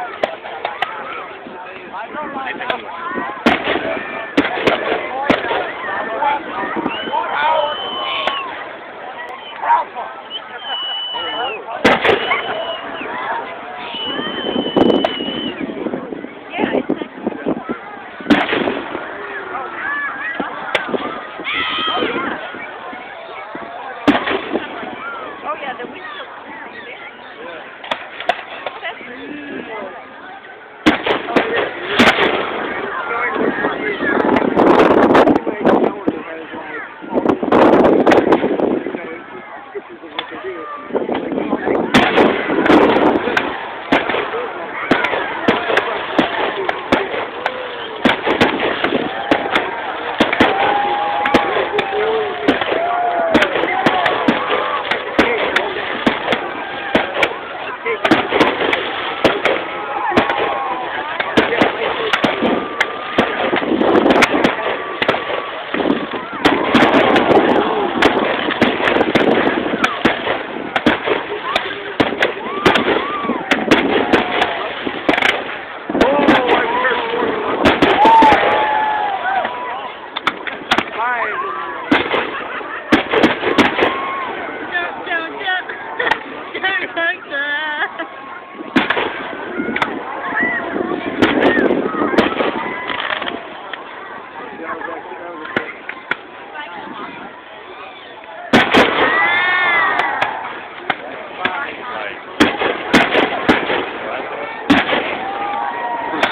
I don't like that.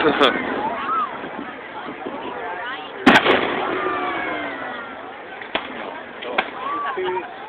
Oh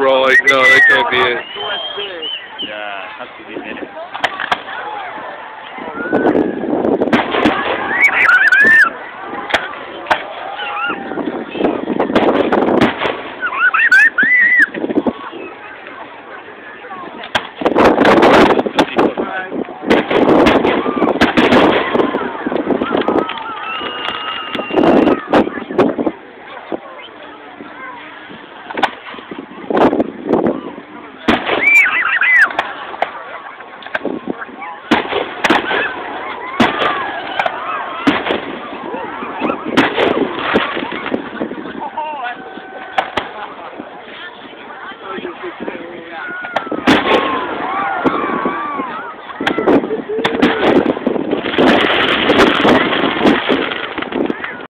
Rolling, no, that can't be it. Yeah, has to be.